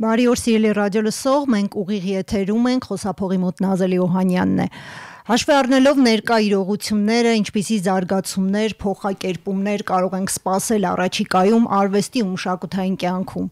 Բարի օր սիրելի ռադիո լսող, մենք ուղիղ եթերում ենք, խոսափողի մոտ Նազելի Օհանյանն է։ Հաշվի առնելով ներկա իրողությունները, ինչպիսի զարգացումներ, փոխակերպումներ կարող ենք սպասել առաջիկայում արվեստի ու մշակութային կյանքում։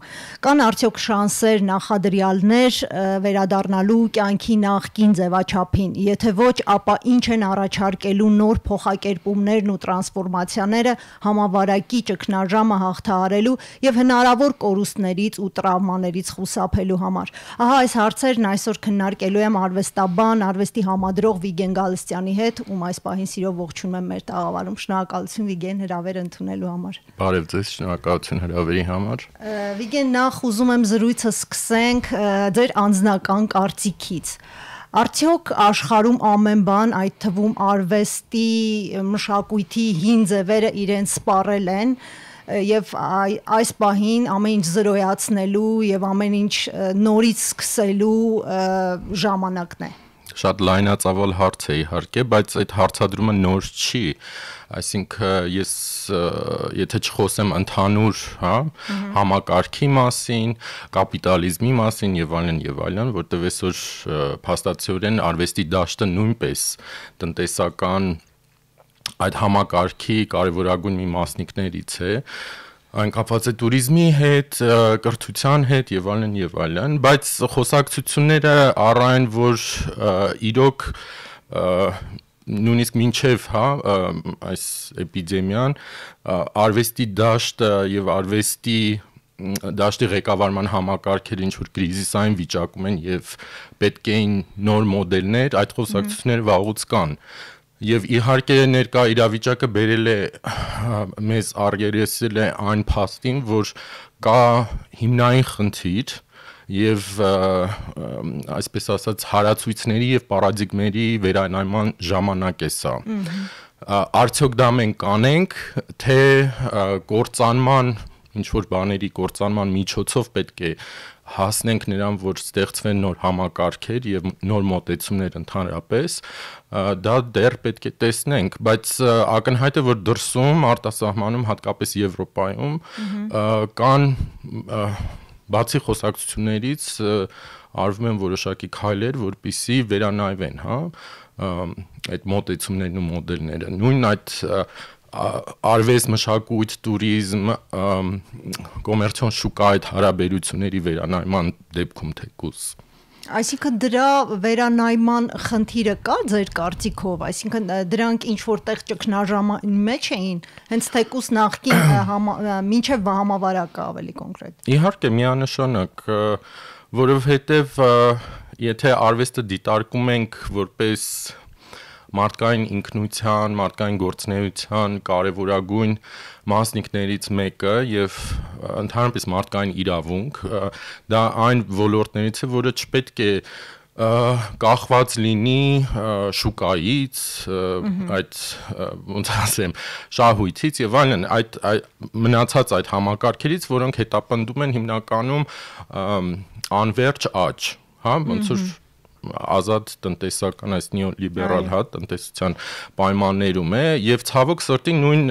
Կան արդյոք շանսեր, նախադրյալներ վերադառնալու կյանքի նախկին ձևաչափին։ Եթե ոչ, ապա ինչ են առաջարկելու նոր փոխակերպումներն ու տրանսֆորմացիաները համավարակի ճգնաժամը հաղթահարելու եւ հնարավոր կորուստներից ու տրավմաներից խուսափելու համար։ Ահա այս հարցերն այսօր քննարկելու եմ արվեստաբան, արվեստի համադրող Վիգեն Վիգեն Գալստյանի հետ, ում այս պահին սիրով ողջունում եմ մեր տաղավարում։ Շնորհակալություն Վիգեն հրավեր ընդունելու համար։ Բարև ձեզ, շնորհակալություն հրավերի համար։ Վիգեն, նախ ուզում եմ զրույցը սկսենք ձեր անձնական կարծիքից։ Արդյոք աշխարհում ամեն բան, այդ թվում արվեստի, մշակույթի հին ձևերը իրենց սպառել են եւ այս պահին ամեն ինչ զրոյացնելու եւ ամեն ինչ նորից սկսելու ժամանակն է շատ լայնածավալ հարց է իհարկե, բայց այդ հարցադրումը նոր չի։ Այսինքն ես եթե չխոսեմ ընդհանուր, հա, համակարգի մասին, կապիտալիզմի մասին եւ այլն եւ այլն, որտեղ այսօր փաստացիորեն արվեստի դաշտը նույնպես տնտեսական այդ համակարգի կարևորագույն մի մասնիկներից է, այն կապված է туриզմի հետ, կրթության հետ եւ այլն եւ այլն, բայց խոսակցությունները առ այն, որ իրոք նույնիսկ մինչև, հա, այս էպիդեմիան արվեստի դաշտը եւ արվեստի դաշտի ղեկավարման համակարգերը ինչ որ կրիզիսային վիճակում են եւ պետք էին նոր մոդելներ, այդ խոսակցությունները վաղուց կան։ mm -hmm Եվ իհարկե ներկա իրավիճակը բերել է մեզ արգերեսել է այն փաստին, որ կա հիմնային խնդիր եւ այսպես ասած հարացույցների եւ պարադիգմերի վերանայման ժամանակ է սա։ Արդյոք դա մենք կանենք, թե կորցանման ինչ որ բաների կորցանման միջոցով պետք է հասնենք նրան, որ ստեղծվեն նոր համակարգեր եւ նոր մոտեցումներ ընդհանրապես, դա դեռ պետք է տեսնենք, բայց ակնհայտ է, որ դրսում արտասահմանում, հատկապես Եվրոպայում կան բացի խոսակցություններից արվում են որոշակի քայլեր, որպիսի վերանայվեն, հա, այդ մոտեցումներն ու մոդելները։ Նույն այդ արվեստ, մշակույթ, туриզմ, կոմերցիոն շուկա այդ հարաբերությունների վերանայման դեպքում թեկուզ Այսինքն դրա վերանայման խնդիրը կա ձեր կարծիքով, այսինքն դրանք ինչ որտեղ ճգնաժամի մեջ էին, հենց թեկուս նախքին մինչև համավարակը ավելի կոնկրետ։ Իհարկե, միանշանակ, որովհետև եթե արվեստը դիտարկում ենք որպես մարդկային ինքնության, մարդկային գործնեության կարևորագույն մասնիկներից մեկը եւ ընդհանրապես մարդկային իրավունք, դա այն ոլորտներից է, որը չպետք է կախված լինի շուկայից, այդ ոնց ասեմ, շահույթից եւ այլն, այդ մնացած այդ համակարգերից, որոնք հետապնդում են հիմնականում անverջ աճ, հա, ոնց որ ազատ տնտեսական այս նեոլիբերալ հա տնտեսության պայմաններում է եւ ցավոք սրտի նույն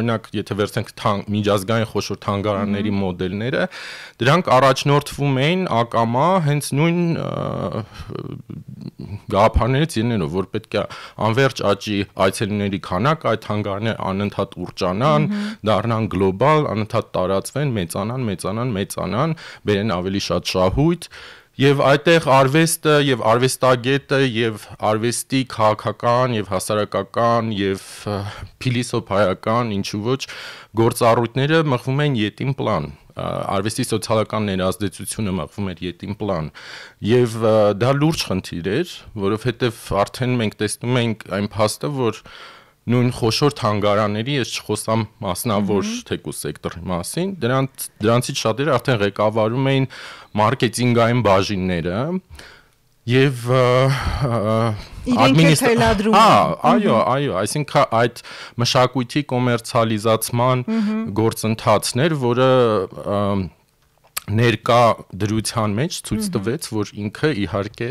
օրինակ եթե վերցնենք միջազգային խոշոր թանգարանների մոդելները դրանք առաջնորդվում էին ակամա հենց նույն գաղափարներից ելնելով որ պետք է անverջ աճի այցելուների քանակը այդ թանգարանները անընդհատ ուրճանան դառնան գլոբալ անընդհատ տարածվեն մեծանան մեծանան մեծանան բերեն ավելի շատ շահույթ Եվ այդտեղ արվեստը եւ արվեստագետը եւ արվեստի քաղաքական եւ հասարակական եւ փիլիսոփայական ինչու ոչ գործառույթները մղվում են յետին պլան արվեստի սոցիալական ներազդեցությունը մղվում էր յետին պլան եւ դա լուրջ խնդիր էր որովհետեւ արդեն մենք տեսնում ենք այն փաստը որ նույն խոշոր թանգարանների, ես չխոսամ մասնավոր թեկուս սեկտորի մասին, դրանց դրանցից շատերը արդեն ղեկավարում էին մարքեթինգային բաժինները եւ ադմինիստրացիա Հա, այո, այո, այսինքն այդ մշակույթի կոմերցիալիզացման գործընթացներ, որը ներկա դրության մեջ ցույց տվեց, որ ինքը իհարկե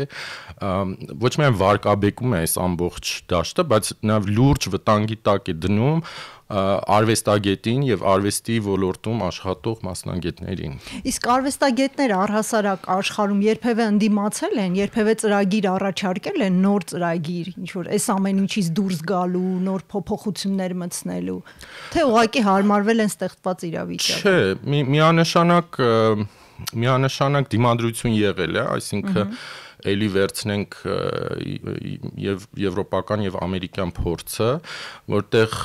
ոչ միայն վարկաբեկում է այս ամբողջ դաշտը, բայց նաև լուրջ վտանգի տակ է դնում արվեստագետին եւ արվեստի ոլորտում աշխատող մասնագետներին։ Իսկ արվեստագետները առհասարակ աշխարհում երբևէ ընդդիմացել են, երբևէ ծրագիր առաջարկել են նոր ծրագիր, ինչ որ այս ամեն ինչից դուրս գալու, նոր փոփոխություններ մտցնելու, թե ուղղակի հարմարվել են ստեղծված իրավիճակը։ Չէ, մի միանշանակ միանշանակ դիմադրություն եղել է, այսինքն էլի վերցնենք եւ եվրոպական եւ ամերիկյան փորձը, որտեղ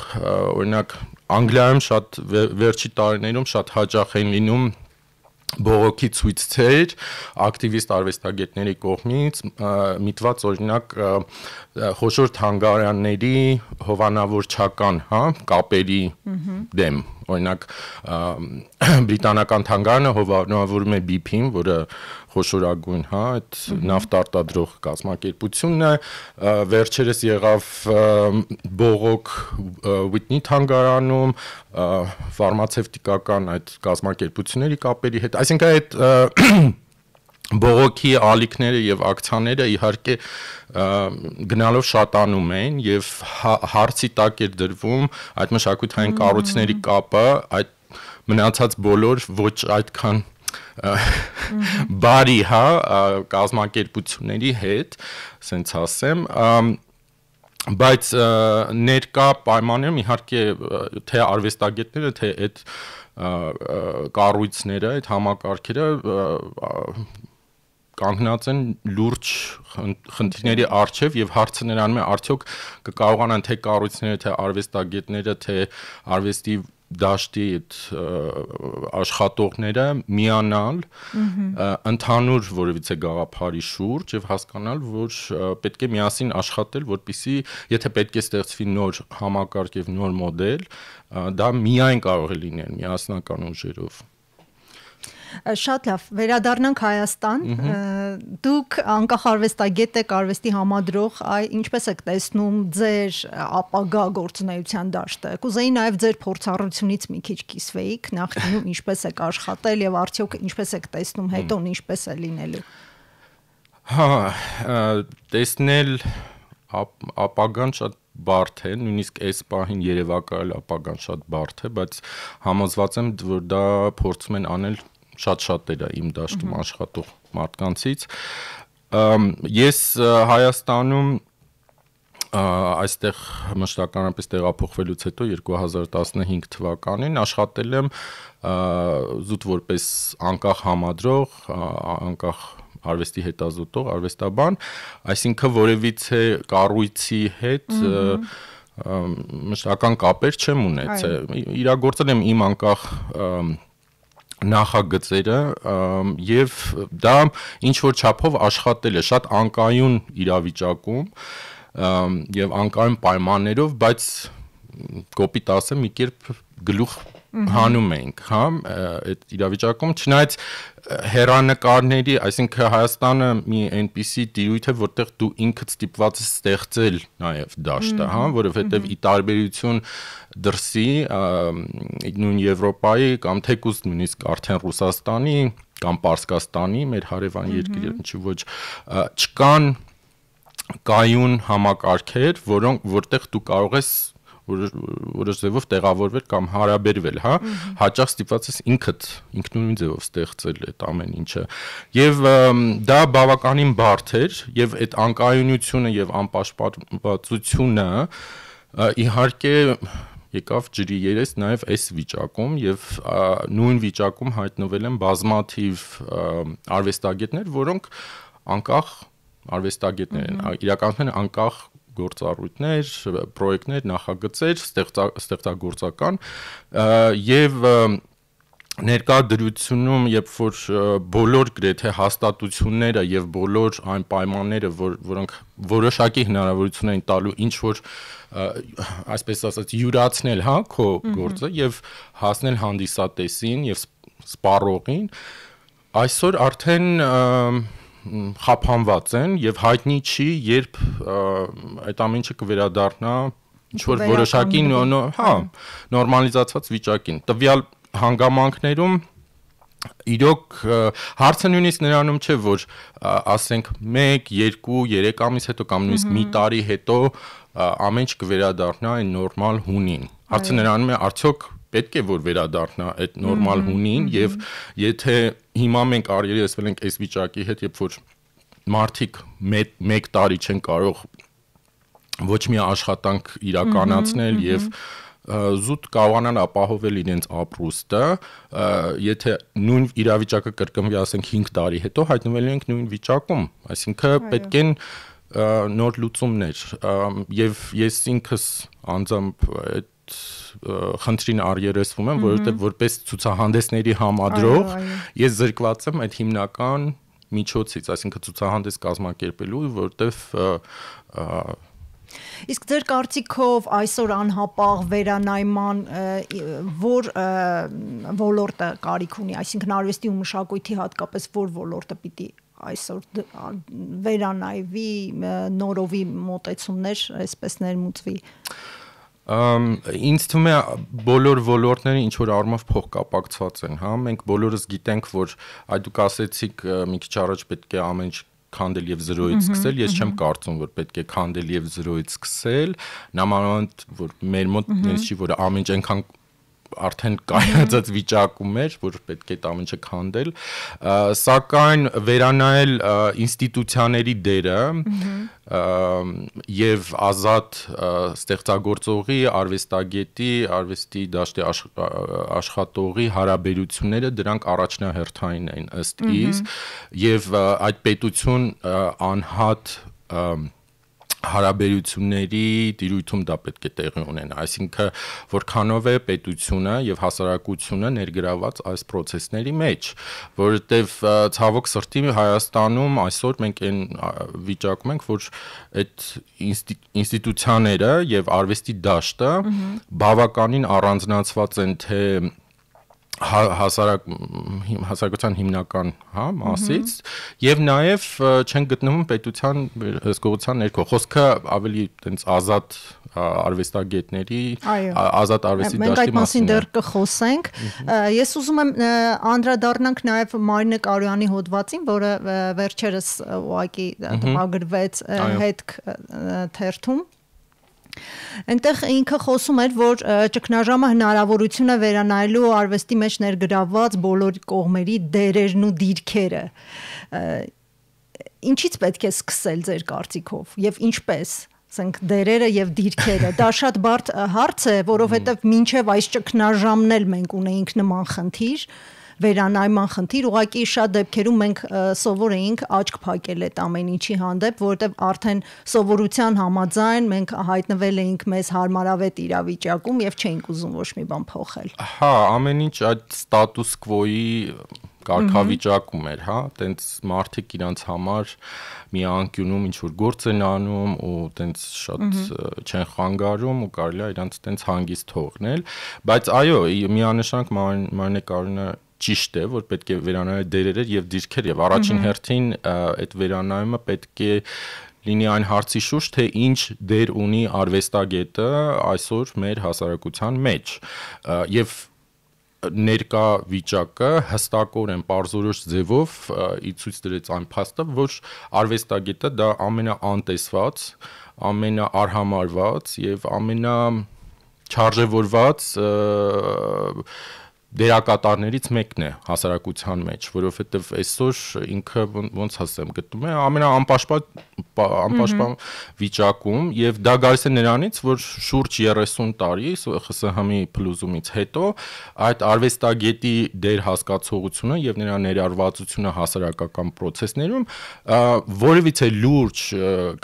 օրինակ Անգլիայում շատ վերջի տարիներում շատ հաճախ են լինում բողոքի ցույցեր ակտիվիստ արվեստագետների կողմից միտված օրինակ խոշոր թանգարանների հովանավորչական, հա, կապերի դեմ օրինակ բրիտանական թանգարանը հովանավորում է BP-ին, որը խոշորագույն, հա, այդ նավթ արտադրող կազմակերպությունն է, վերջերս եղավ բողոք Whitney թանգարանում ֆարմացևտիկական այդ կազմակերպությունների կապերի հետ, այսինքն այդ բողոքի ալիքները եւ ակցիաները իհարկե գնալով շատանում են եւ հա, հարցի տակ էր դրվում այդ մշակութային կառույցների կապը այդ մնացած բոլոր ոչ այդքան բարի, հա, կազմակերպությունների հետ, ասենց ասեմ, բայց ներկա պայմաններում իհարկե թե արվեստագետները, թե այդ կառույցները, այդ համակարգերը կանգնած են լուրջ խնդիրների առջև եւ հարցը նրանում է արդյոք կկարողանան թե կառույցները թե արվեստագետները թե արվեստի դաշտի այդ աշխատողները միանալ ընդհանուր որևիցե գաղափարի շուրջ եւ հասկանալ, որ պետք է միասին աշխատել, որpիսի եթե պետք է ստեղծվի նոր համակարգ եւ նոր մոդել, դա միայն կարող է լինել միասնական ուժերով։ Շատ լավ, վերադառնանք Հայաստան։ Դուք անկախ արվեստագետ եք, արվեստի համադրող, այ ինչպես եք տեսնում ձեր ապագա գործունեության դաշտը։ Կուզեի նաև ձեր փորձառությունից մի քիչ կիսվեիք, նախկինում ինչպես եք աշխատել եւ արդյոք ինչպես եք տեսնում հետոն ինչպես է լինելու։ Հա, տեսնել ապագան շատ բարդ է, նույնիսկ այս պահին երևակայել ապագան շատ բարդ է, բայց համոզված եմ, որ դա փորձում են անել շատ-շատերը իմ դաշտում աշխատող մարդկանցից ես Հայաստանում այստեղ մշտականապես տեղափոխվելուց հետո 2015 թվականին աշխատել եմ զուտ որպես անկախ համադրող, անկախ արվեստի հետազոտող, արվեստաբան, այսինքն որևիցե կառույցի հետ մշտական կապեր չեմ ունեցել։ Իրագործել եմ իմ անկախ նախագծերը եւ դա ինչ որ չափով աշխատել է շատ անկայուն իրավիճակում եւ անկայուն պայմաններով, բայց կոպիտ ասեմ, մի կերպ գլուխ հանում ենք, հա, այդ իրավիճակում, չնայած հերանեկարների, այսինքն Հայաստանը մի այնպիսի տիրույթ է, որտեղ դու ինքդ ստիպված ես ստեղծել նաև դաշտը, հա, որովհետև ի տարբերություն դրսի նույն Եվրոպայի կամ թեկուզ նույնիսկ արդեն Ռուսաստանի կամ Պարսկաստանի մեր հարևան երկրի ինչու ոչ չկան կայուն համակարգեր, որոնք որտեղ դու կարող ես որոշ ձևով տեղավորվել կամ հարաբերվել, հա, հաճախ ստիպված ես ինքդ ինքնուրույն ձևով ստեղծել այդ ամեն ինչը։ Եվ դա բավականին բարդ էր եւ այդ անկայունությունը եւ անպաշտպանվածությունը իհարկե եկավ ջրի երես նաև այս վիճակում եւ նույն վիճակում հայտնվել են բազմաթիվ արվեստագետներ, որոնք անկախ արվեստագետներ են, իրականացնում են անկախ գործառույթներ, պրոյեկտներ, նախագծեր, ստեղծա, ստեղծագործական եւ ներկա դրությունում, երբ որ բոլոր գրեթե հաստատությունները եւ բոլոր այն պայմանները, որ, որոնք որոշակի հնարավորություն են տալու ինչ որ այսպես ասած յուրացնել, հա, քո գործը եւ հասնել հանդիսատեսին եւ սպառողին, այսօր արդեն խափանված են եւ հայտնի չի, երբ այդ ամեն ինչը կվերադառնա ինչ որ որոշակի հա նորմալիզացված վիճակին։ Տվյալ հանգամանքներում իրոք հարցը նույնիսկ նրանում չէ որ ասենք 1, 2, 3 ամիս հետո կամ նույնիսկ մի տարի հետո ամեն ինչ կվերադառնա այն նորմալ հունին։ Հարցը նրանում է արդյոք պետք է որ վերադառնա այդ նորմալ հունին եւ եթե հիմա մենք արիերի ասվել ենք այս վիճակի հետ, երբ որ մարդիկ 1 տարի չեն կարող ոչ մի աշխատանք իրականացնել եւ զուտ կարողանան ապահովել իրենց ապրուստը, եթե նույն իրավիճակը կրկնվի, ասենք 5 տարի հետո հայտնվելու ենք նույն վիճակում, այսինքն պետք են նոր լուծումներ եւ ես ինքս անձամբ այդ խնդրին արերեսվում եմ, որովհետեւ որպես ցուցահանդեսների համադրող ես զրկված եմ այդ հիմնական միջոցից, այսինքն ցուցահանդես կազմակերպելու, որովհետեւ Իսկ ձեր կարծիքով այսօր անհապաղ վերանայման որ ոլորտը կարիք ունի, այսինքն արվեստի ու մշակույթի հատկապես որ ոլորտը պիտի այսօր վերանայվի նորովի մոտեցումներ այսպես ներմուծվի Ամ ինձ թվում է բոլոր ոլորտները ինչ որ առումով փոխկապակցված են, հա, մենք բոլորս գիտենք, որ այ դուք ասեցիք մի քիչ առաջ պետք է ամեն ինչ քանդել եւ զրոյից սկսել, ես չեմ կարծում, որ պետք է քանդել եւ զրոյից սկսել, նամանավանդ որ մեր մոտ նենց չի, որ ամեն ինչ այնքան արդեն կայացած վիճակում էր, որ պետք է ամենը քանդել, սակայն վերանայել ինստիտուցիաների դերը եւ ազատ ստեղծագործողի, արվեստագետի, արվեստի դաշտի աշխատողի հարաբերությունները դրանք առաջնահերթային են ըստ իս եւ այդ պետություն անհատ հարաբերությունների տիրույթում դա պետք է տեղի ունենա այսինքն որքանով է պետությունը եւ հասարակությունը ներգրաված այս process-ների մեջ որովհետեւ ցավոք սրտի Հայաստանում այսօր մենք այն վիճակում ենք որ այդ ինստիտուցիաները եւ արվեստի դաշտը բավականին առանձնացված են թե հասարակ հասարակության հիմնական, հա, մասից եւ նաեւ չեն գտնվում պետության հսկողության ներքո։ Խոսքը ավելի տենց ազատ արվեստագետների ազատ արվեստի դաշտի մասին։ Մենք այդ մասին դեռ կխոսենք։ Ես ուզում եմ անդրադառնանք նաեւ Մարինե Կարոյանի հոդվածին, որը վերջերս ուղակի տպագրվեց հետք թերթում Այնտեղ ինքը խոսում էր, որ ճգնաժամը հնարավորություն է վերանայելու արվեստի մեջ ներգրաված բոլոր կողմերի դերերն ու դիրքերը։ Ինչից պետք է սկսել ձեր կարծիքով եւ ինչպես ասենք դերերը եւ դիրքերը դա շատ բարդ հարց է որովհետեւ մինչեւ այս ճգնաժամն էլ մենք ունեինք նման խնդիր վերանայման խնդիր, ուղղակի շատ դեպքերում մենք սովոր էինք աչք փակել այդ ամեն ինչի հանդեպ, որովհետև արդեն սովորության համաձայն մենք հայտնվել էինք մեզ հարմարավետ իրավիճակում եւ չէինք ուզում ոչ մի բան փոխել։ Հա, ամեն ինչ այդ ստատուս կվոյի կարգավիճակում էր, հա, տենց մարդիկ իրանց համար մի անկյունում ինչ որ գործ են անում ու տենց շատ չեն խանգարում ու կարելի է իրանց տենց հանգիստ թողնել, բայց այո, միանշանակ Մարնե Կարունը ճիշտ է, որ պետք է վերանայել դերերը եւ դիրքերը եւ առաջին հերթին այդ վերանայումը պետք է լինի այն հարցի շուրջ, թե ինչ դեր ունի արվեստագետը այսօր մեր հասարակության մեջ եւ ներկա վիճակը հստակորեն པարզորոշ ձևով ի ցույց դրեց այն փաստը, որ արվեստագետը դա ամենաանտեսված, ամենաարհամարված եւ ամենա չարժևորված դերակատարներից մեկն է հասարակության մեջ, որովհետև այսօր ինքը ոնց ասեմ, գտնում է ամենաանպաշտպան անպաշտպան վիճակում եւ դա գալիս է նրանից, որ շուրջ 30 տարի ԽՍՀՄ-ի փլուզումից հետո այդ արվեստագետի դեր հասկացողությունը եւ նրա ներառվածությունը հասարակական process-ներում որևիցե լուրջ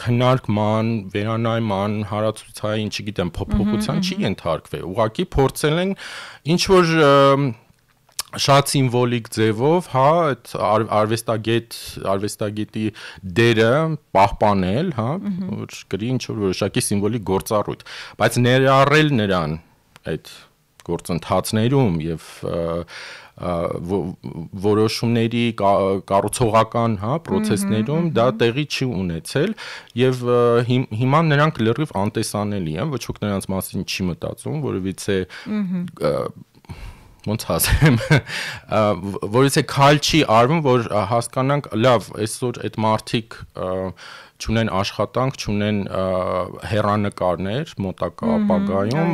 քննարկման, վերանայման, հարացուցային, չգիտեմ, փոփոխության չի ենթարկվել։ Ուղղակի փորձել են ինչ որ շատ սիմվոլիկ ձևով, հա, այդ արվեստագետ, արվեստագետի դերը պահպանել, հա, որ գրի ինչ որ որոշակի սիմվոլիկ գործառույթ, բայց ներառել նրան այդ գործընթացներում եւ որոշումների կառուցողական, հա, process-ներում դա տեղի չի ունեցել եւ հիմա նրանք լրիվ անտեսանելի են, ոչ ոք նրանց մասին չի մտածում, որովհետեւ ոնց ասեմ, որից է քալ չի արվում, որ հասկանանք, լավ, այսօր այդ մարտիկ ճունեն աշխատանք, ճունեն հերանեկարներ մոտակա ապագայում,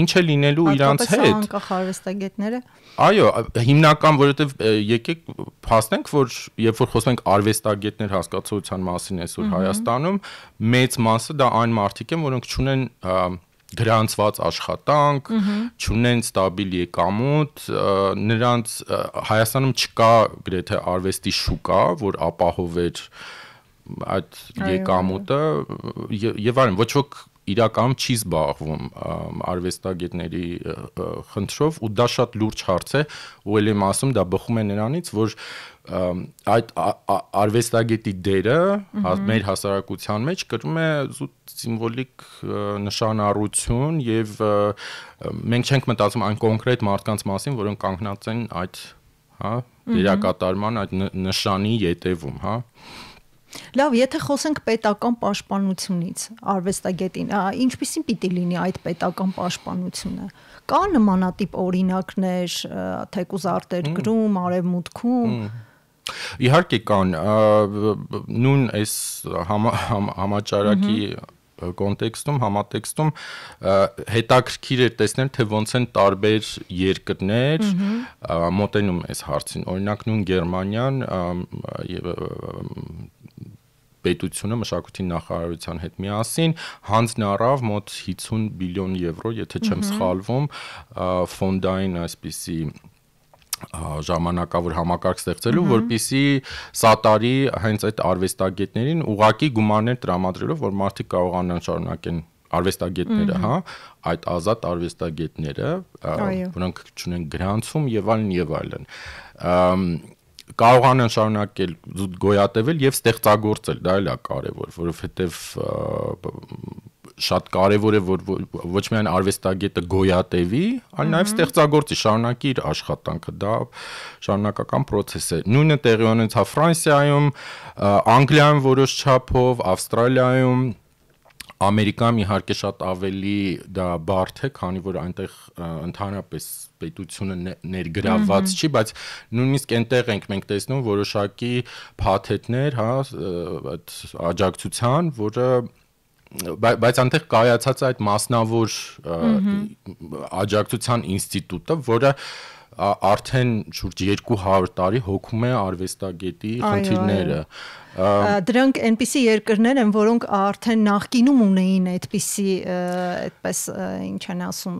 ինչ է լինելու իրանց հետ։ Անկախ անկախ արվեստագետները։ Այո, հիմնական, որովհետև եկեք փաստենք, որ երբ որ խոսենք արվեստագետներ հասկացության մասին այսօր Հայաստանում, մեծ մասը դա այն մարդիկ են, որոնք ճունեն գրանցված աշխատանք, չունեն ստաբիլ եկամուտ, նրանց Հայաստանում չկա գրեթե արվեստի շուկա, որ ապահովեր այդ եկամուտը եւ այլն ոչ ոք իրականում չի զբաղվում արվեստագետների խնդրով ու դա շատ լուրջ հարց է ու ելի եմ ասում դա բխում է նրանից որ այդ արվեստագետի դերը մեր հասարակության մեջ կրում է զուտ սիմվոլիկ նշանառություն եւ մենք չենք մտածում այն կոնկրետ մարդկանց մասին, որոնք կանգնած են այդ, հա, դերակատարման այդ նշանի յետևում, հա։ Լավ, եթե խոսենք պետական պաշտպանությունից, արվեստագետին, ինչպեսին պիտի լինի այդ պետական պաշտպանությունը։ Կա նմանատիպ օրինակներ, թեկուզ արտերգրում, արևմուտքում։ Իհարկե կան նույն այս համաճարակի կոնտեքստում, համատեքստում հետաքրքիր է տեսնել, թե ոնց են տարբեր երկրներ մոտենում այս հարցին։ Օրինակ նույն Գերմանիան պետությունը մշակույթի նախարարության հետ միասին հանձնարավ մոտ 50 բիլիոն եվրո, եթե չեմ սխալվում, ֆոնդային այսպիսի ժամանակավոր համակարգ ստեղծելու, որպիսի սատարի հենց այդ արվեստագետներին ուղակի գումարներ տրամադրելով, որ մարդիկ կարողանան շարունակեն արվեստագետները, հա, այդ ազատ արվեստագետները, որոնք ունեն գրանցում եւ այլն եւ այլն կարողանան շարունակել գոյատևել եւ ստեղծագործել, դա էլ է կարեւոր, որովհետեւ շատ կարևոր է որ ոչ միայն արվեստագետը գոյատևի, այլ նաև ստեղծագործի, շարունակի իր աշխատանքը, դա շարունակական process է։ Նույնը տեղի ունեցավ Ֆրանսիայում, Անգլիայում որոշ չափով, Ավստրալիայում, Ամերիկայում իհարկե շատ ավելի դա բարդ է, քանի որ այնտեղ ընդհանրապես պետությունը ներգրաված չի, բայց նույնիսկ այնտեղ ենք մենք տեսնում որոշակի փաթեթներ, հա, այդ աջակցության, որը բայց այնտեղ կայացած այդ մասնավոր աջակցության ինստիտուտը, որը արդեն շուրջ 200 տարի հոգում է արվեստագետի խնդիրները։ Այո, Դրանք այնպիսի երկրներ են, որոնք արդեն նախկինում ունեին այդպիսի այդպես ինչ են ասում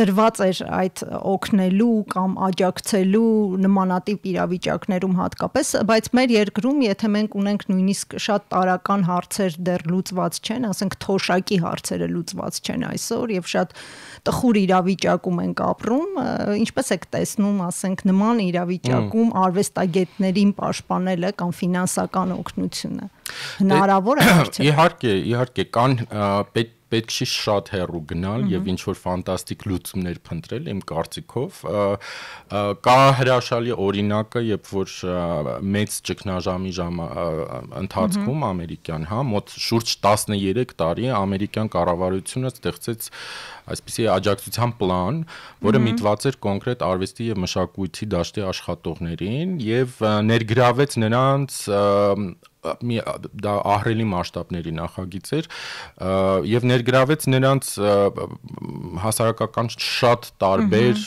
դրված էր այդ օգնելու կամ աջակցելու նմանատիպ իրավիճակներում հատկապես, բայց մեր երկրում, եթե մենք ունենք նույնիսկ շատ տարական հարցեր դեռ լուծված չեն, ասենք թոշակի հարցերը լուծված չեն այսօր եւ շատ տխուր իրավիճակում ենք ապրում, ինչպես եք տեսնում, ասենք նման իրավիճակում արվեստագետներին պաշտպանելը կամ ֆինանսական օգնությունը հնարավոր է արդյոք։ Իհարկե, իհարկե կան պետք պետք չի շատ հեռու գնալ եւ ինչ որ ֆանտաստիկ լուծումներ փնտրել իմ կարծիքով կա հրաշալի օրինակը երբ որ մեծ ճգնաժամի ժամ ընթացքում ամերիկյան հա մոտ շուրջ 13 տարի ամերիկյան կառավարությունը ստեղծեց այսպիսի աջակցության պլան, որը միտված էր կոնկրետ արվեստի եւ մշակույթի դաշտի աշխատողներին եւ ներգրավեց նրանց մի դա ահրելի մասշտաբների նախագիծ էր եւ ներգրավեց նրանց հասարակական շատ տարբեր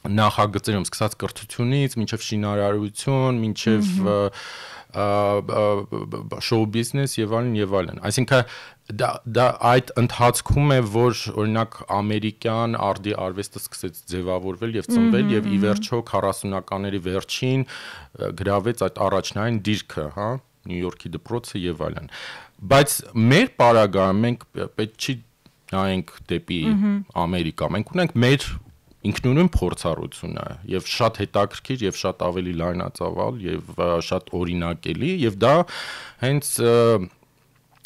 նախագծերում սկսած կրթությունից, մինչև շինարարություն, մինչև շոու բիզնես եւ այլն եւ այլն։ Այսինքն դա դա այդ ընթացքում է որ օրինակ ամերիկյան արդի արվեստը սկսեց ձևավորվել եւ ծնվել եւ ի վերջո 40-ականների վերջին գրավեց այդ առաջնային դիրքը, հա, Նյու Յորքի դպրոցը եւ այլն։ Բայց մեր պարագայում մենք պետք չի նայենք դեպի Ամերիկա։ Մենք ունենք մեր ինքնուրույն փորձառությունը եւ շատ հետաքրքիր եւ շատ ավելի լայնածավալ եւ շատ օրինակելի եւ դա հենց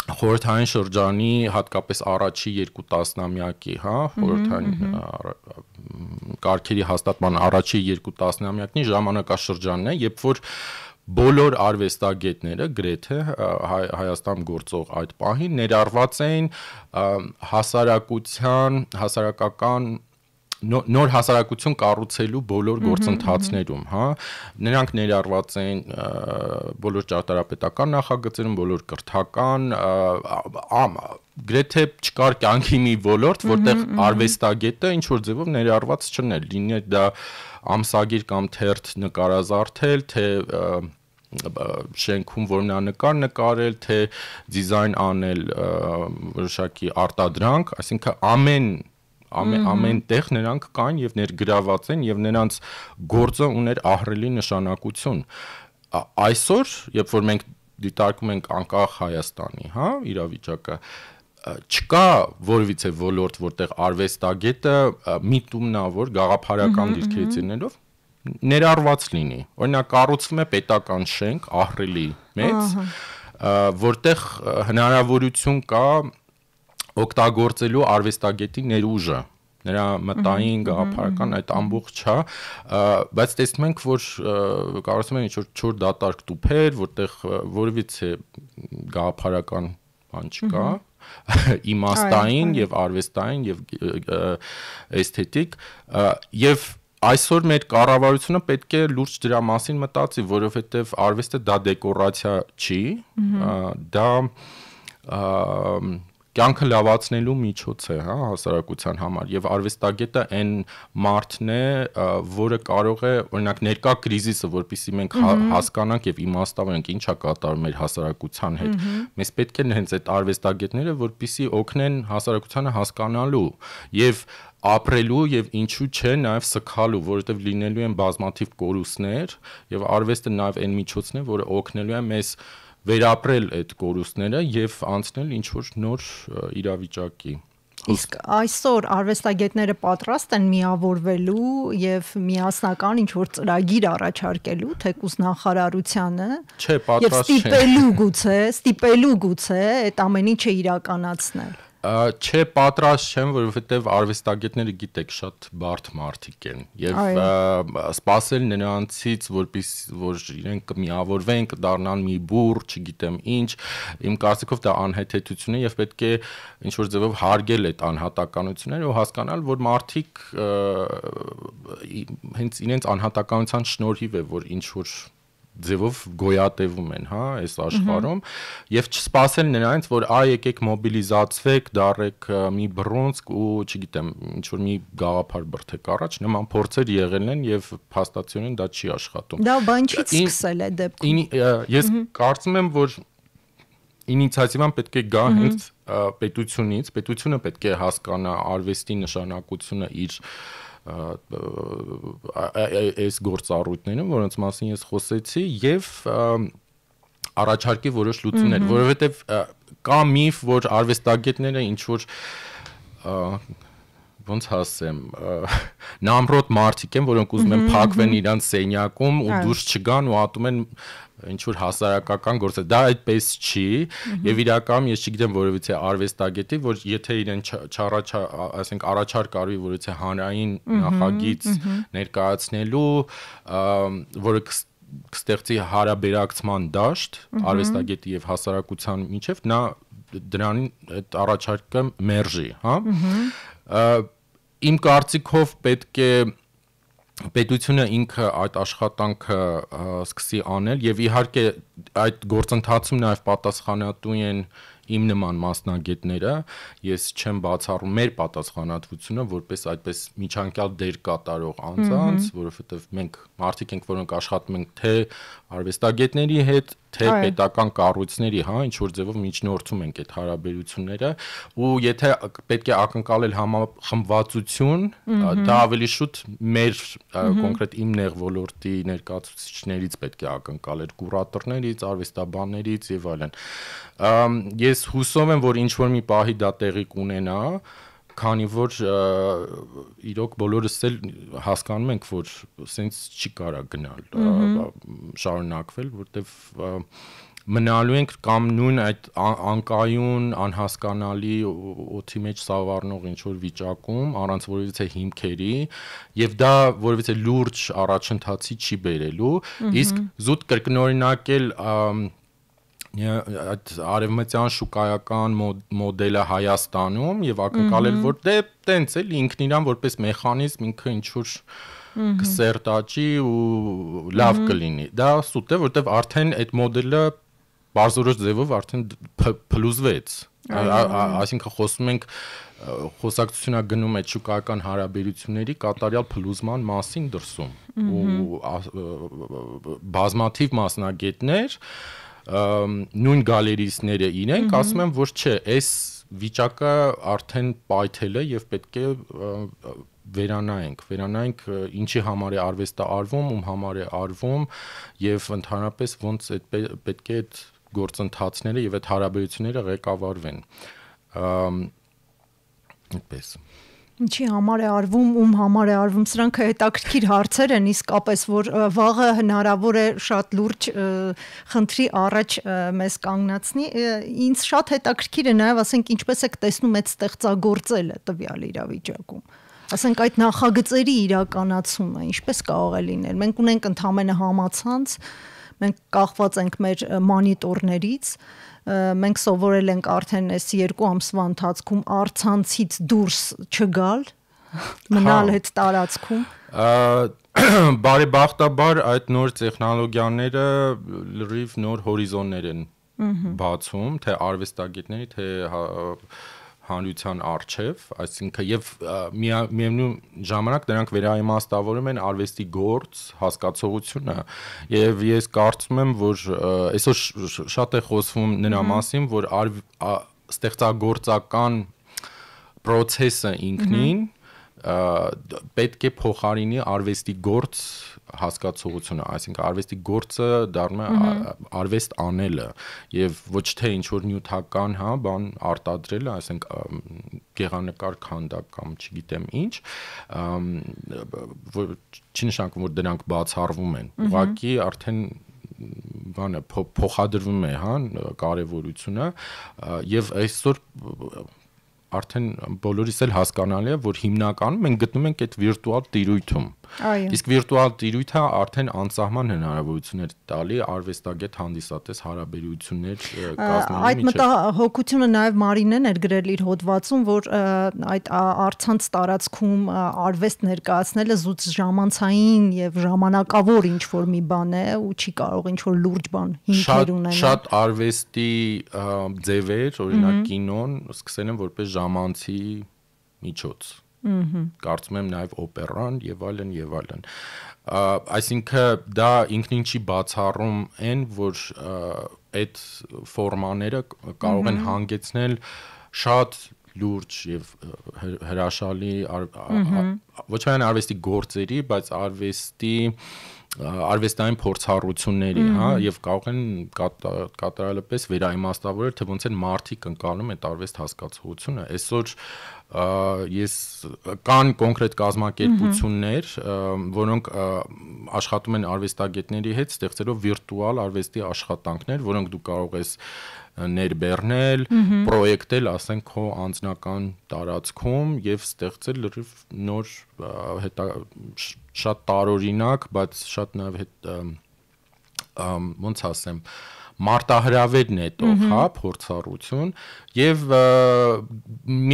խորհրդային շրջանի հատկապես առաջի երկու տասնամյակի, հա, խորհրդային կարգերի հաստատման առաջի երկու տասնամյակնի ժամանակաշրջանն է, երբ որ բոլոր արվեստագետները գրեթե հայ, Հայաստան գործող այդ պահին ներառված էին հասարակության, հասարակական նոր հասարակություն կառուցելու բոլոր գործընթացներում, հա նրանք ներառված են բոլոր ճարտարապետական նախագծերում, բոլոր կրթական գրեթե չկար կյանքի մի ոլորտ, որտեղ արվեստագետը ինչ որ ձևով ներառված չներ, լինի դա ամսագիր կամ թերթ նկարազարդել, թե շենքում որ նա նկար նկարել, թե դիզայն անել որոշակի արտադրանք, այսինքն ամեն ամեն ամեն տեղ նրանք կան եւ ներգրաված են եւ նրանց գործը ուներ ահռելի նշանակություն այսօր երբ որ մենք դիտարկում ենք անկախ Հայաստանի, հա, իրավիճակը չկա որևիցե ոլորտ, որտեղ արվեստագետը միտումնավոր գաղափարական դիրքերից ելնելով ներառված լինի։ Օրինակ կառուցվում է պետական շենք, ահռելի մեծ, որտեղ հնարավորություն կա օգտագործելու արվեստագետի ներուժը նրա մտային գաղափարական այդ ամբողջը, բայց տեսնում ենք, որ կարծում եմ ինչ-որ 4 դատարկ տուփեր, որտեղ որևիցե գաղափարական բան չկա, իմաստային եւ արվեստային եւ էսթետիկ եւ այսօր մեր կառավարությունը պետք է լուրջ դրա մասին մտածի, որովհետեւ արվեստը դա դեկորացիա չի, դա կյանքը լավացնելու միջոց է, հա, հասարակության համար եւ արվեստագետը այն մարդն է, որը կարող է, օրինակ ներկա կրիզիսը, որpիսի մենք հա, հասկանանք եւ իմաստավորենք ինչա կատարում մեր հասարակության հետ։ Մեզ պետք են հենց այդ արվեստագետները, որpիսի օգնեն հասարակությանը հասկանալու եւ ապրելու եւ ինչու՞ չէ նաեւ սքալու, որովհետեւ լինելու են բազմաթիվ կորուստներ եւ արվեստը նաեւ այն միջոցն է, որը օգնելու է մեզ վերապրել այդ կորուստները եւ անցնել ինչ որ նոր իրավիճակի Իսկ այսօր արվեստագետները պատրաստ են միավորվելու եւ միասնական ինչ որ ծրագիր առաջարկելու թեկուս նախարարությանը։ Չէ, պատրաստ չեն։ Եվ ստիպելու գուցե, ստիպելու գուցե այդ ամեն ինչը իրականացնել Չէ, պատրաստ չեմ, որովհետև արվեստագետները գիտեք, շատ բարդ մարդիկ են եւ սпасել նրանցից, որպես որ իրենք կմիավորվեն, կդառնան մի բուր, չգիտեմ ինչ, իմ կարծիքով դա անհեթեթություն է եւ պետք է ինչ որ ձևով հարգել այդ անհատականությունները ու հասկանալ, որ մարդիկ հենց իրենց անհատականության շնորհիվ է, որ ինչ որ ձևով գոյատևում են, հա, այս աշխարհում եւ չսպասել նրանց, որ այ եկեք մոբիլիզացվեք, դարեք մի բռոնցք ու, չգիտեմ, ինչ որ մի գաղափար բրթեք առաջ, նման փորձեր եղել են եւ փաստացիորեն դա չի աշխատում։ Դա բանջից սկսել է դեպքում։ Ես կարծում եմ, որ ինիցիատիվան պետք է գա հենց պետությունից, պետությունը պետք է հասկանա արվեստի նշանակությունը իր այս գործառույթներում, որոնց մասին ես խոսեցի եւ առաջարկի որոշ լուծումներ, որովհետեւ կա միֆ, որ արվեստագետները ինչ որ ոնց ասեմ, նամրոտ մարդիկ են, որոնք ուզում են փակվեն իրանց սենյակում ու դուրս չգան ու ատում են ինչ որ հասարակական գործ է դա այդպես չի եւ իրականում ես չգիտեմ որովհետեւ արվեստագետի որ եթե իրեն չառաչա ասենք առաջարկ արվի որովհետեւ հանրային նախագիծ ներկայացնելու որը կստեղծի հարաբերակցման դաշտ արվեստագետի եւ հասարակության միջև նա դրանին այդ առաջարկը մերժի, հա։ Իմ կարծիքով պետք է պետությունը ինքը այդ աշխատանքը սկսի անել եւ իհարկե այդ գործընթացում նաեւ պատասխանատու են իմ նման մասնագետները ես չեմ բացառում մեր պատասխանատվությունը որպես այդպես միջանկյալ դեր կատարող անձանց, որովհետև մենք մարդիկ ենք, որոնք աշխատում ենք թե արվեստագետների հետ, թե պետական կառույցների, հա, ինչ որ ձևով միջնորդում ենք այդ հարաբերությունները ու եթե պետք է ակնկալել համախմբվածություն, դա ավելի շուտ մեր կոնկրետ իմ նեղ ոլորտի ներկայացուցիչներից պետք է ակնկալել կուրատորներից, արվեստաբաններից եւ այլն։ Ես հուսով եմ, որ ինչ որ մի պահի դա տեղի կունենա, քանի որ իրոք բոլորս էլ հասկանում ենք, որ սենց չի կարա գնալ շարունակվել, որտեվ մնալու ենք կամ նույն այդ անկայուն, անհասկանալի օթի մեջ սավառնող ինչ որ վիճակում, առանց որևիցե հիմքերի, եւ դա որևիցե լուրջ առաջընթացի չի բերելու, իսկ զուտ կրկնօրինակել այդ արևմտյան շուկայական մոդելը Հայաստանում եւ ակնկալել որ դե տենց էլ ինքն իրան որպես մեխանիզմ ինքը ինչ որ կսերտաճի ու լավ կլինի դա սուտ է որտեվ արդեն այդ մոդելը բարձրորոշ ձևով արդեն փլուզվեց այսինքն խոսում ենք խոսակցությունա գնում է շուկայական հարաբերությունների կատարյալ փլուզման մասին դրսում ու բազմաթիվ մասնագետներ նույն գալերիստները իրենք ասում են որ չէ այս վիճակը արդեն պայթել է եւ պետք է վերանայենք, վերանայենք ինչի համար է արվեստը արվում, ում համար է արվում եւ ընդհանրապես ոնց այդ պետք է այդ գործընթացները եւ այդ հարաբերությունները ղեկավարվեն։ Այդպես։ Ինչի համար է արվում, ում համար է արվում, սրանք հետաքրքիր հարցեր են իսկապես, որ վաղը հնարավոր է շատ լուրջ խնդրի առաջ մեզ կանգնացնի։ Ինձ շատ հետաքրքիր է նաև, ասենք, ինչպես եք տեսնում այդ ստեղծագործելը տվյալ իրավիճակում ասենք այդ նախագծերի իրականացումը ինչպես կարող է լինել։ Մենք ունենք ընդհանրապես համացանց, մենք կախված ենք մեր մոնիտորներից, մենք սովորել ենք արդեն այս երկու ամսվա ընթացքում արցանցից դուրս չգալ, մնալ այդ հա։ տարածքում։ Բարեբախտաբար այդ նոր տեխնոլոգիաները լրիվ նոր հորիզոններ են բացում, թե արվեստագետների, թե հանրության արչև, այսինքն եւ միևնույն ժամանակ նրանք վերաիմաստավորում են արվեստի գործ հասկացողությունը եւ ես կարծում եմ, որ այսօր շատ է խոսվում նրա մասին, որ ստեղծագործական process-ը ինքնին պետք է փոխարինի արվեստի գործ հասկացողությունը, այսինքն արվեստի գործը դառնում է արվեստ անելը եւ ոչ թե ինչ որ նյութական, հա, բան արտադրելը, այսինքն գեղանկար քանդակ կամ չգիտեմ ինչ, որ չի նշանակում որ դրանք բացառվում են։ Ուղղակի արդեն բանը փոխադրվում է, հա, կարևորությունը եւ այսօր արդեն բոլորիս էլ հասկանալի է, որ հիմնականում մենք գտնում ենք այդ վիրտուալ տիրույթում։ Իսկ վիրտուալ տիրույթը արդեն անսահման հնարավորություններ տալի արվեստագետ հանդիսատես հարաբերություններ կազմելու Այդ մտահոգությունը նաև Մարինեն էր գրել իր հոդվածում, որ այդ արցանց տարածքում արվեստ ներկայացնելը զուտ ժամանցային եւ ժամանակավոր ինչ որ մի բան է ու չի կարող ինչ որ լուրջ բան հիմքեր ունենալ։ Շատ արվեստի ձևեր, օրինակ կինոն, սկսել են որպես ժամանցի միջոց Կարծում եմ նաև օպերան եւ այլն եւ այլն։ Այսինքն դա ինքնին չի բացառում այն, որ այդ ֆորմաները կարող են հանգեցնել շատ լուրջ եւ հրաշալի ոչ միայն արվեստի գործերի, բայց արվեստի արվեստային փորձառությունների, հա, եւ կարող են կատարելապես վերաիմաստավորել, թե ոնց են մարդիկ ընկալում այդ արվեստ հասկացողությունը։ Այսօր ես կան կոնկրետ կազմակերպություններ, որոնք աշխատում են արվեստագետների հետ, ստեղծելով վիրտուալ արվեստի աշխատանքներ, որոնք դու կարող ես ներբեռնել, պրոյեկտել, ասենք քո անձնական տարածքում եւ ստեղծել լրիվ նոր հետա շատ տարօրինակ, բայց շատ նաեւ հետ ոնց ասեմ, մարտահրավեր նետող, հա, փորձառություն եւ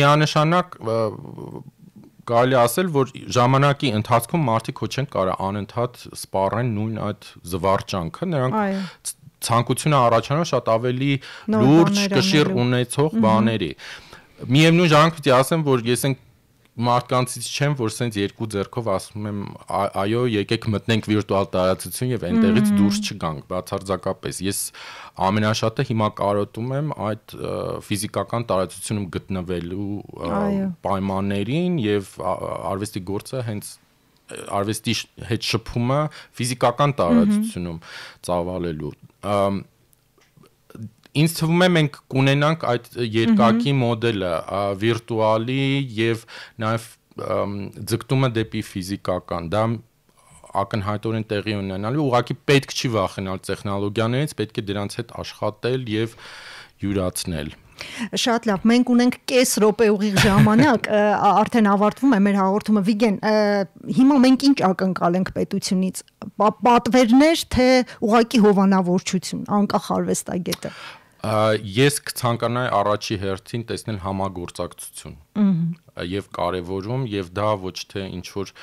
միանշանակ կարելի ասել, որ ժամանակի ընթացքում մարդիկ ոչ են կարող անընդհատ սպառեն նույն այդ զվարճանքը, նրանք ցանկությունը առաջանում շատ ավելի լուրջ կշիռ ունեցող բաների։ Միևնույն ժամանակ պիտի ասեմ, որ ես ենք մարդկանցից չեմ, որ սենց երկու ձեռքով ասում եմ, այո, եկեք մտնենք վիրտուալ տարածություն եւ այնտեղից դուրս չգանք, բացարձակապես։ Ես ամենաշատը հիմա կարոտում եմ այդ ֆիզիկական տարածությունում գտնվելու պայմաններին եւ արվեստի գործը հենց արվեստի հետ շփումը ֆիզիկական տարածությունում ծավալելու ինձ թվում է մենք կունենանք այդ երկակի մոդելը վիրտուալի եւ նաեւ ձգտումը դեպի ֆիզիկական դա ակնհայտորեն տեղի ունենալու ուղղակի պետք չի վախենալ տեխնոլոգիաներից պետք է դրանց հետ աշխատել եւ յուրացնել Շատ լավ, մենք ունենք կես րոպե ուղիղ ժամանակ, արդեն ավարտվում է մեր հաղորդումը։ Վիգեն, հիմա մենք ինչ ակնկալենք պետությունից։ Պատվերներ թե ուղակի հովանավորչություն, անկախ արվեստագետը։ Ես կցանկանայի առաջի հերթին տեսնել համագործակցություն։ Եվ կարևորում եւ դա ոչ թե ինչ որ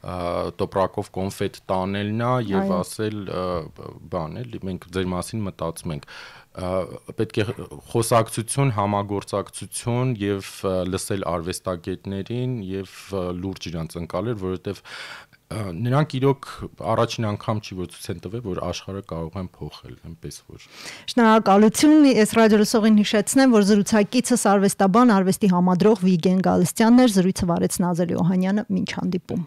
տոպրակով կոնֆետ տանելն է եւ ասել բան էլի մենք ձեր մասին մտածում ենք պետք է խոսակցություն, համագործակցություն եւ լսել արվեստագետներին եւ լուրջ իրանց ընկալել, որովհետեւ նրանք իրոք առաջին անգամ չի որ ցույց են տվել, որ աշխարհը կարող են փոխել, այնպես որ։ Շնորհակալություն։ Ես ռադիոլսողին հիշեցնեմ, որ զրուցակիցս արվեստաբան, արվեստի համադրող Վիգեն Գալստյանն էր, զրույցը վարեց Նազել Յոհանյանը, ոչ հանդիպում։